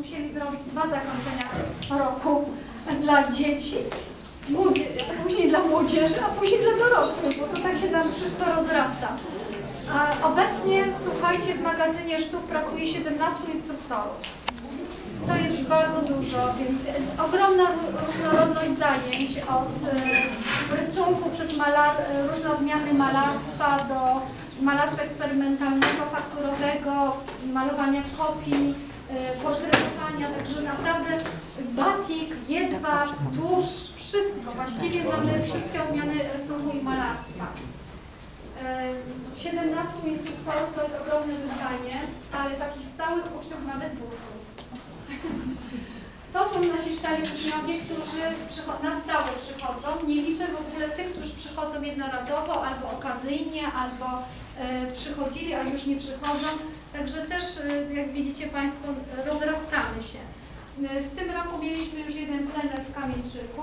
musieli zrobić dwa zakończenia roku dla dzieci, młodzie, później dla młodzieży, a później dla dorosłych, bo to tak się nam wszystko rozrasta. A obecnie, słuchajcie, w magazynie sztuk pracuje 17 instruktorów. To jest bardzo dużo, więc ogromna ró- różnorodność zajęć od e, rysunku przez różne odmiany malarstwa do malarstwa eksperymentalnego, fakturowego, malowania kopii, e, jedwab, tusz, wszystko. Właściwie mamy wszystkie odmiany rysunku i malarstwa. E, 17 instruktorów to jest ogromne wyzwanie, ale takich stałych uczniów mamy 200. To są nasi stali uczniowie, którzy na stałe przychodzą. Nie liczę w ogóle tych, którzy przychodzą jednorazowo albo okazyjnie, albo e, przychodzili, a już nie przychodzą. Także też, e, jak widzicie Państwo, się. E, W tym roku mieliśmy już jeden plener w Kamieńczyku.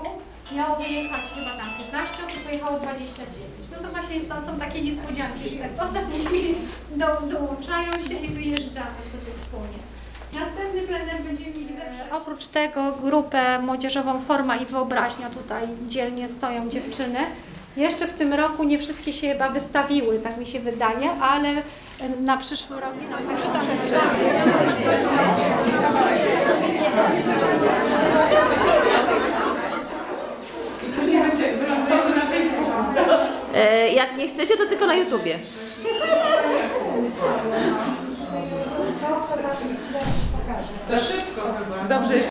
Miało wyjechać chyba tam 15 osób, pojechało 29. No to właśnie jest, to są takie niespodzianki, że tak w ostatniej chwili do, dołączają się i wyjeżdżamy sobie wspólnie. Następny plener będziemy mieli we wrześniu. Oprócz tego grupę młodzieżową Forma i Wyobraźnia, tutaj dzielnie stoją dziewczyny. Jeszcze w tym roku nie wszystkie się chyba wystawiły, tak mi się wydaje, ale e, na przyszły rok. Także tam E, jak nie chcecie, to tylko na YouTubie. Za szybko chyba. Dobrze,